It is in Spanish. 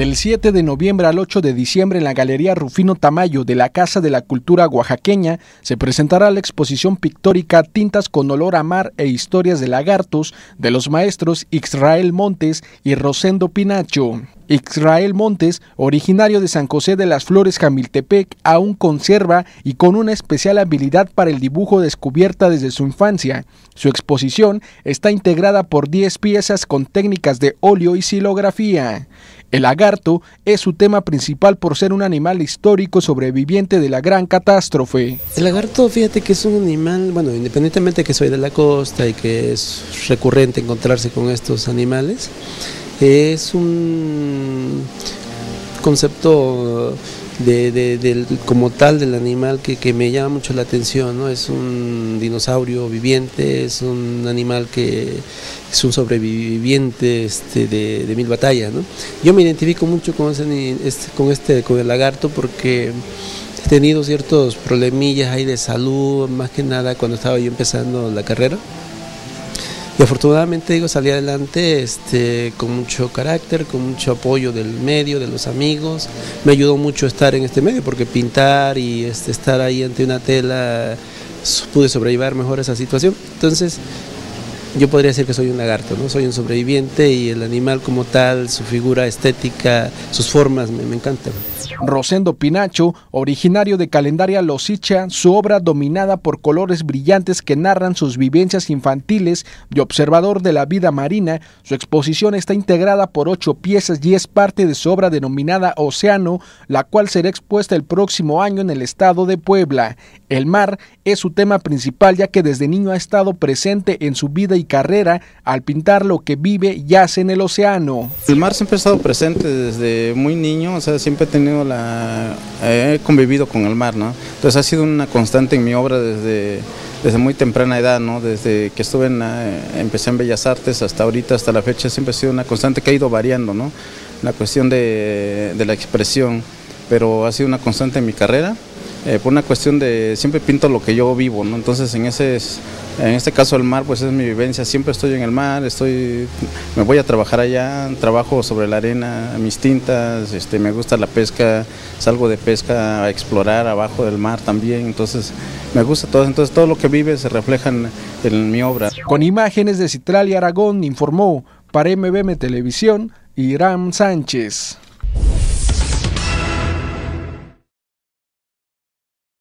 Del 7 de noviembre al 8 de diciembre en la Galería Rufino Tamayo de la Casa de la Cultura Oaxaqueña se presentará la exposición pictórica Tintas con olor a mar e historias de lagartos de los maestros Israel Montes y Rosendo Pinacho. Israel Montes, originario de San José de las Flores, Jamiltepec, aún conserva y con una especial habilidad para el dibujo descubierta desde su infancia. Su exposición está integrada por 10 piezas con técnicas de óleo y silografía. El lagarto es su tema principal por ser un animal histórico sobreviviente de la gran catástrofe. El lagarto, fíjate que es un animal, bueno, independientemente que soy de la costa y que es recurrente encontrarse con estos animales, es un concepto de, como tal del animal que, me llama mucho la atención, ¿no? Es un dinosaurio viviente, es un animal que es un sobreviviente este, de, mil batallas, ¿no? Yo me identifico mucho con, ese, este, con, este, con el lagarto porque he tenido ciertos problemillas ahí de salud, más que nada cuando estaba yo empezando la carrera. Y afortunadamente digo, salí adelante este, con mucho carácter, con mucho apoyo del medio, de los amigos. Me ayudó mucho estar en este medio porque pintar y este, estar ahí ante una tela pude sobrellevar mejor esa situación. Entonces, yo podría decir que soy un lagarto, ¿no? Soy un sobreviviente y el animal como tal, su figura estética, sus formas me, me encantan. Rosendo Pinacho, originario de Calendaria Losicha, su obra dominada por colores brillantes que narran sus vivencias infantiles y observador de la vida marina, su exposición está integrada por ocho piezas y es parte de su obra denominada Océano, la cual será expuesta el próximo año en el estado de Puebla. El mar es su tema principal ya que desde niño ha estado presente en su vida y carrera al pintar lo que vive y hace en el océano. El mar siempre ha estado presente desde muy niño, o sea, siempre he tenido la... he convivido con el mar, ¿no? Entonces ha sido una constante en mi obra desde, desde muy temprana edad, ¿no? Desde que estuve en, empecé en Bellas Artes hasta ahorita, hasta la fecha, siempre ha sido una constante que ha ido variando, ¿no? La cuestión de, de la expresión, pero ha sido una constante en mi carrera eh, por una cuestión de siempre pinto lo que yo vivo, ¿no? Entonces en ese en este caso el mar pues es mi vivencia, siempre estoy en el mar, estoy me voy a trabajar allá, trabajo sobre la arena, mis tintas, este me gusta la pesca, salgo de pesca a explorar abajo del mar también, entonces me gusta todo, entonces todo lo que vive se refleja en, en mi obra. Con imágenes de Citral y Aragón informó para MBM Televisión Irán Sánchez.